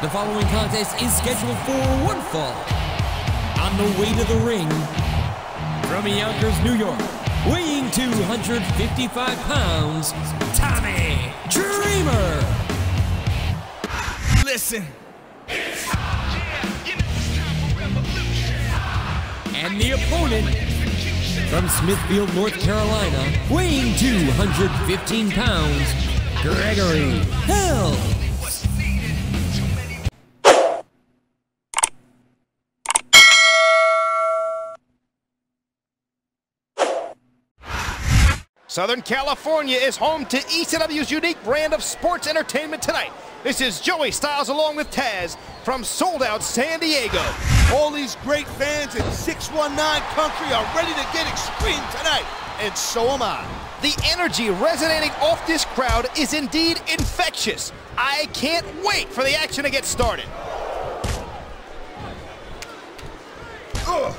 The following contest is scheduled for one fall. On the way to the ring, from Yonkers, New York, weighing 255 pounds, Tommy Dreamer. Listen. And the opponent, from Smithfield, North Carolina, weighing 215 pounds, Gregory Helms. Southern California is home to ECW's unique brand of sports entertainment tonight. This is Joey Styles along with Taz from Sold Out San Diego. All these great fans in 619 country are ready to get extreme tonight, and so am I. The energy resonating off this crowd is indeed infectious. I can't wait for the action to get started. Ugh.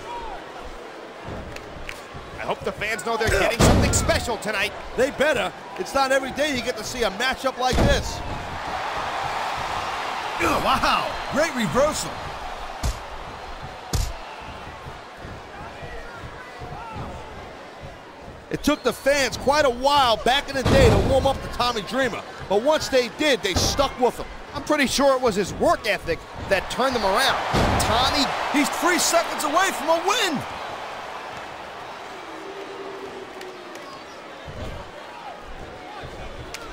Hope the fans know they're getting something special tonight. They better. It's not every day you get to see a matchup like this. Wow, great reversal. It took the fans quite a while back in the day to warm up to Tommy Dreamer, but once they did, they stuck with him. I'm pretty sure it was his work ethic that turned them around. Tommy, he's three seconds away from a win.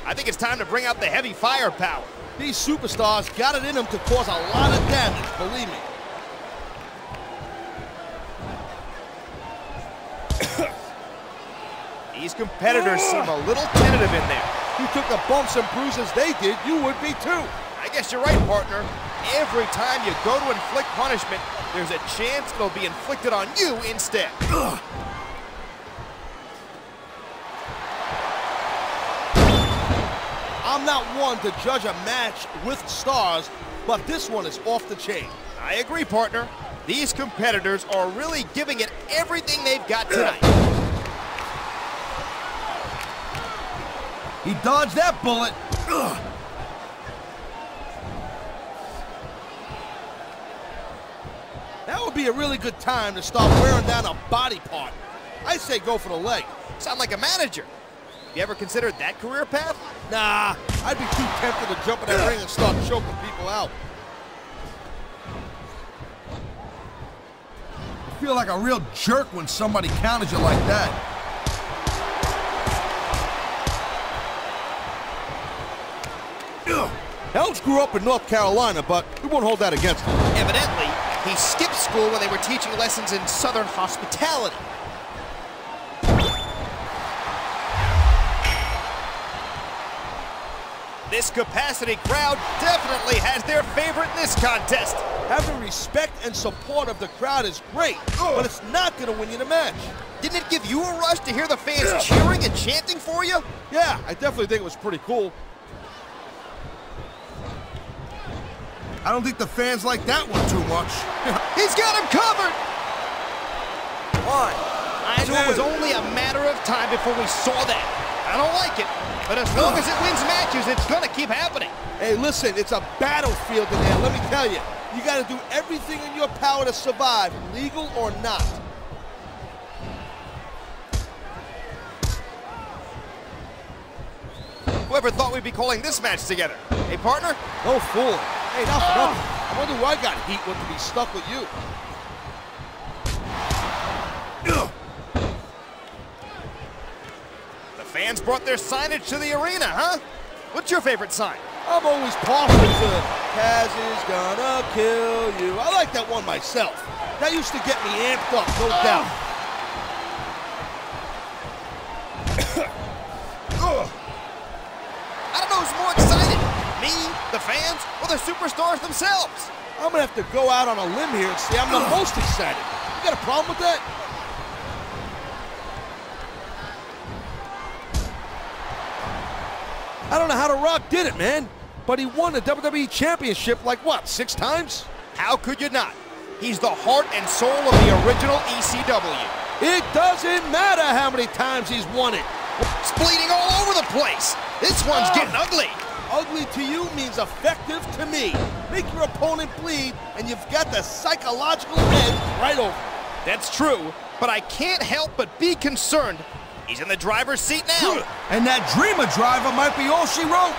I think it's time to bring out the heavy firepower. These superstars got it in them to cause a lot of damage, believe me. These competitors seem a little tentative in there. You took the bumps and bruises they did, you would be too. I guess you're right, partner. Every time you go to inflict punishment, there's a chance it'll be inflicted on you instead. I'm not one to judge a match with stars, but this one is off the chain. I agree, partner. These competitors are really giving it everything they've got tonight. He dodged that bullet. Ugh. That would be a really good time to start wearing down a body part. I say go for the leg. Sound like a manager. You ever considered that career path? Nah, I'd be too tempted to jump in that ring and start choking people out. You feel like a real jerk when somebody counters you like that. Helms grew up in North Carolina, but we won't hold that against him. Evidently, he skipped school when they were teaching lessons in Southern hospitality. This capacity crowd definitely has their favorite in this contest. Having respect and support of the crowd is great, but it's not going to win you the match. Didn't it give you a rush to hear the fans cheering and chanting for you? Yeah, I definitely think it was pretty cool. I don't think the fans like that one too much. He's got him covered! One. I knew it was only a matter of time before we saw that. I don't like it, but as long as it wins matches, it's gonna keep happening. Hey, listen, it's a battlefield in there, let me tell you. You gotta do everything in your power to survive, legal or not. Whoever thought we'd be calling this match together? Hey, partner? No fool. Hey, not oh! for nothing. I wonder who I got heat with to be stuck with you. The fans brought their signage to the arena, huh? What's your favorite sign? I'm always partial to Taz is gonna kill you. I like that one myself. That used to get me amped up, no Oh. doubt. I don't know who's more excited, me, the fans, or the superstars themselves. I'm gonna have to go out on a limb here and say I'm the most excited. You got a problem with that? I don't know how The Rock did it, man, but he won the WWE Championship like what, six times? How could you not? He's the heart and soul of the original ECW. It doesn't matter how many times he's won it. It's bleeding all over the place. This one's getting ugly. Ugly to you means effective to me. Make your opponent bleed, and you've got the psychological edge right over. That's true, but I can't help but be concerned. He's in the driver's seat now. And that Dreamer driver might be all she wrote.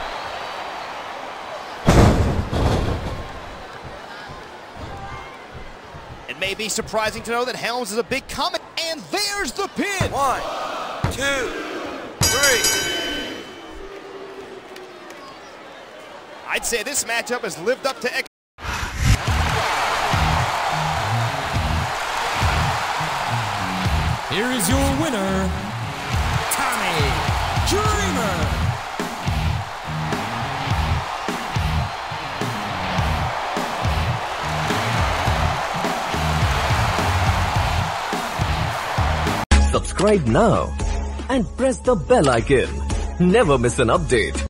It may be surprising to know that Helms is a big comic. And there's the pin. One, two, three. I'd say this matchup has lived up to Here is your winner, Tommy Dreamer. Subscribe now and press the bell icon. Never miss an update.